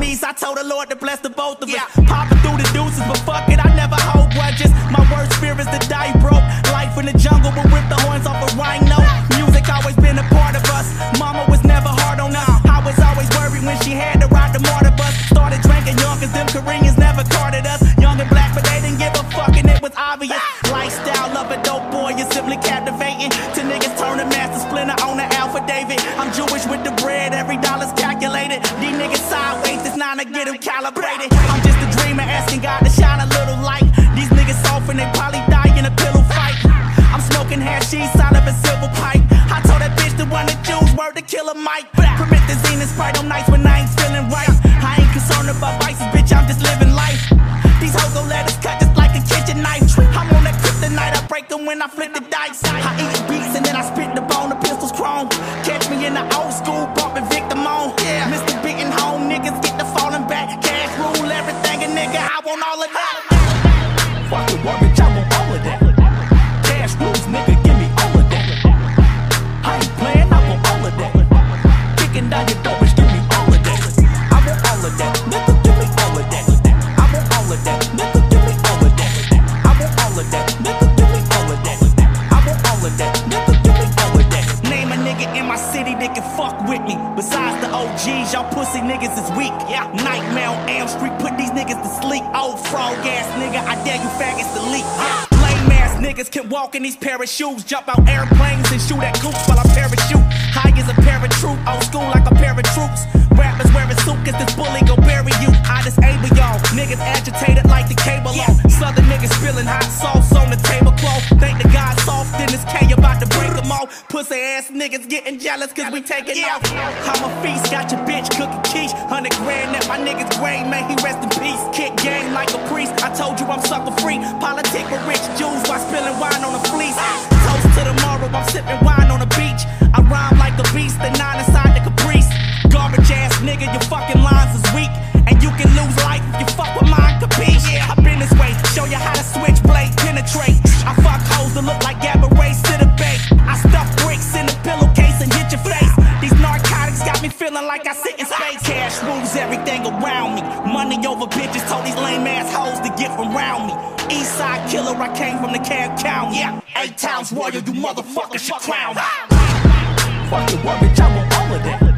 I told the Lord to bless the both of us. Popping through the deuces, but fuck it, I never hold grudges. My worst fear is the die broke. Life in the jungle will rip the horns off a rhino. Music always been a part of us. Mama was never hard on us. I was always worried when she had to ride the martyr bus. Started drinking young, cause them Koreans never carded us. Young and black, but they didn't give a fuck, and it was obvious. Ah. Lifestyle of a dope boy is simply captivating. To niggas turn the master splinter on the Alpha David. I'm Jewish with the bread, every dollar's get them calibrated. I'm just a dreamer asking God to shine a little light. These niggas soft and they probably die in a pillow fight. I'm smoking hashish out of a silver pipe. I told that bitch to run the juice, word to kill a mic. Promethazine and Sprite on nights when I ain't feeling right. I ain't concerned about vices, bitch, I'm just living life. These hoes gon' let us cut just like a kitchen knife. I'm on that kryptonite, I break them when I flip the dice. I eat beats and then I spit the bone, the pistol's chrome. Catch me in the old school, bumping victim on. All of that. Fuck the bitch, The OGs, y'all pussy niggas is weak. Yeah, Nightmare on Elm Street, put these niggas to sleep. Old frog ass nigga, I dare you faggots to leak. Yeah. Lame ass niggas can walk in these pair of shoes, jump out airplanes and shoot at coops while I parachute. High as a paratroop, old school like a pair of troops. Rappers wearing suit cause this bully gon' bury you. I disable y'all, niggas agitated like the cable on. Southern niggas spilling hot sauce on the tablecloth. Thank the God soft in this K off. Pussy ass niggas getting jealous cause we taking off. I'm a feast, got your bitch cooking quiche. Hundred grand at my niggas grave, man, he rest in peace. Kick game like a priest, I told you I'm sucker free. Politic with rich Jews while spilling wine on the fleece. Toast to tomorrow, I'm sipping wine like I sit in space. Cash rules everything around me. Money over bitches, told these lame ass hoes to get from around me. East side killer, I came from DeKalb County. Yeah, eight towns warrior, you motherfuckers should crown me. Fuck the word, bitch, I want all of that.